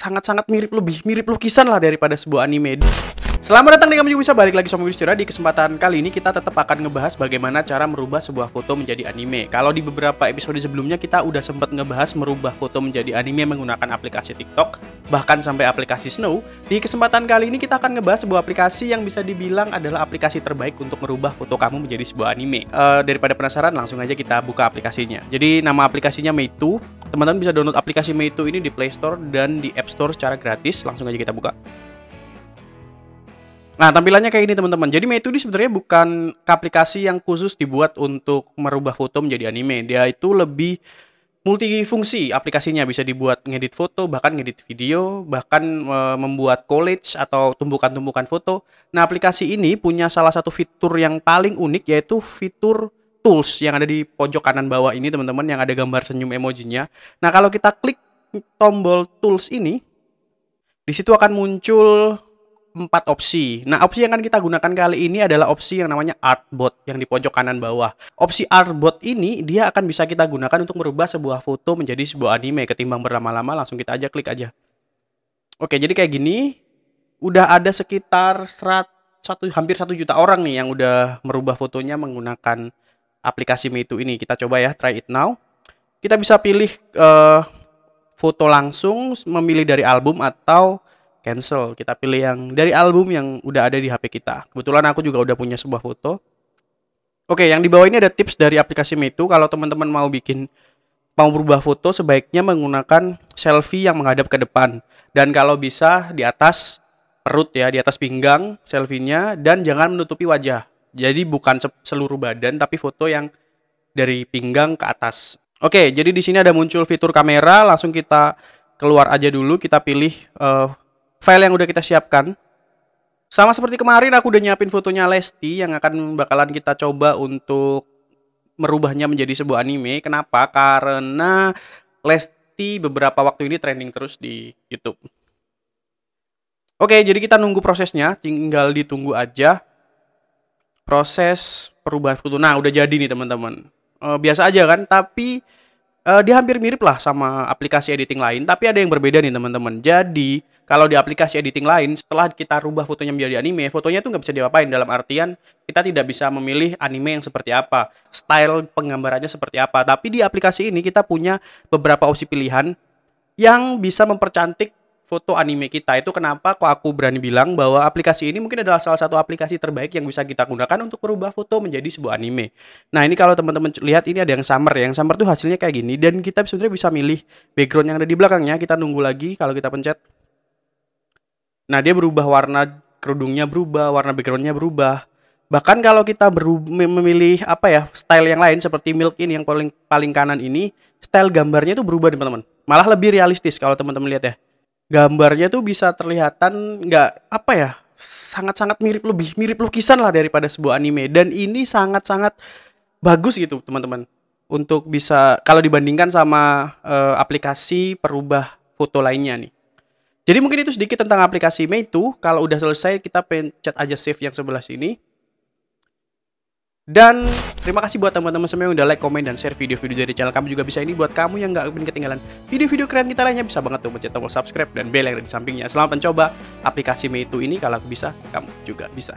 sangat-sangat mirip lebih mirip lukisan lah daripada sebuah anime. Selamat datang di Juga Bisa. Balik lagi sama Wisdira Di kesempatan kali ini kita tetap akan ngebahas bagaimana cara merubah sebuah foto menjadi anime. Kalau di beberapa episode sebelumnya kita udah sempat ngebahas merubah foto menjadi anime menggunakan aplikasi TikTok Bahkan sampai aplikasi Snow. Di kesempatan kali ini kita akan ngebahas sebuah aplikasi yang bisa dibilang adalah aplikasi terbaik untuk merubah foto kamu menjadi sebuah anime. Uh, Daripada penasaran langsung aja kita buka aplikasinya. Jadi nama aplikasinya Meitu. Teman-teman bisa download aplikasi Meitu ini di Play Store dan di App Store secara gratis. Langsung aja kita buka Nah, tampilannya kayak ini teman-teman. Jadi Meitu ini sebenarnya bukan aplikasi yang khusus dibuat untuk merubah foto menjadi anime. Dia itu lebih multifungsi aplikasinya bisa dibuat ngedit foto, bahkan ngedit video, bahkan e, membuat collage atau tumbukan-tumbukan foto. Nah, aplikasi ini punya salah satu fitur yang paling unik yaitu fitur tools yang ada di pojok kanan bawah ini teman-teman yang ada gambar senyum emojinya. Nah, kalau kita klik tombol tools ini di situ akan muncul empat opsi. Nah, opsi yang akan kita gunakan kali ini adalah opsi yang namanya Artbot yang di pojok kanan bawah. Opsi Artbot ini dia akan bisa kita gunakan untuk merubah sebuah foto menjadi sebuah anime ketimbang berlama-lama langsung kita aja klik aja. Oke, jadi kayak gini udah ada sekitar serat, satu hampir satu juta orang nih yang udah merubah fotonya menggunakan aplikasi Meitu ini. Kita coba ya, try it now. Kita bisa pilih uh, foto langsung, memilih dari album atau cancel. Kita pilih yang dari album yang udah ada di HP kita. Kebetulan aku juga udah punya sebuah foto. Oke, yang di bawah ini ada tips dari aplikasi Meitu. Kalau teman-teman mau bikin mau berubah foto sebaiknya menggunakan selfie yang menghadap ke depan dan kalau bisa di atas perut ya, di atas pinggang selfie-nya dan jangan menutupi wajah. Jadi bukan seluruh badan tapi foto yang dari pinggang ke atas. Oke, jadi di sini ada muncul fitur kamera, langsung kita keluar aja dulu, kita pilih uh, file yang udah kita siapkan. Sama seperti kemarin aku udah nyiapin fotonya Lesti yang akan bakalan kita coba untuk merubahnya menjadi sebuah anime. Kenapa? Karena Lesti beberapa waktu ini trending terus di YouTube. Oke, jadi kita nunggu prosesnya, tinggal ditunggu aja proses perubahan foto. Nah, udah jadi nih teman-teman. E, biasa aja kan, tapi uh, dia hampir mirip lah sama aplikasi editing lain, tapi ada yang berbeda nih teman-teman. Jadi kalau di aplikasi editing lain, setelah kita rubah fotonya menjadi anime, fotonya tuh nggak bisa diapain dalam artian kita tidak bisa memilih anime yang seperti apa, style penggambarannya seperti apa. Tapi di aplikasi ini kita punya beberapa opsi pilihan yang bisa mempercantik foto anime kita. Itu kenapa kok aku berani bilang bahwa aplikasi ini mungkin adalah salah satu aplikasi terbaik yang bisa kita gunakan untuk merubah foto menjadi sebuah anime. Nah, ini kalau teman-teman lihat ini ada yang summer ya. Yang summer tuh hasilnya kayak gini dan kita sebenarnya bisa milih background yang ada di belakangnya. Kita nunggu lagi kalau kita pencet. Nah, dia berubah warna kerudungnya berubah, warna backgroundnya berubah. Bahkan kalau kita memilih apa ya style yang lain seperti milk ini yang paling paling kanan ini, style gambarnya itu berubah teman-teman. Malah lebih realistis kalau teman-teman lihat ya gambarnya tuh bisa terlihatan nggak apa ya sangat-sangat mirip lebih mirip lukisan lah daripada sebuah anime dan ini sangat-sangat bagus gitu teman-teman untuk bisa kalau dibandingkan sama uh, aplikasi perubah foto lainnya nih. Jadi mungkin itu sedikit tentang aplikasi Meitu. Kalau udah selesai kita pencet aja save yang sebelah sini. Dan terima kasih buat teman-teman semua yang udah like, komen, dan share video-video dari channel kami juga bisa ini buat kamu yang gak ingin ketinggalan video-video keren kita lainnya bisa banget tuh pencet tombol subscribe dan bell yang ada di sampingnya. Selamat mencoba aplikasi Meitu ini kalau aku bisa, kamu juga bisa.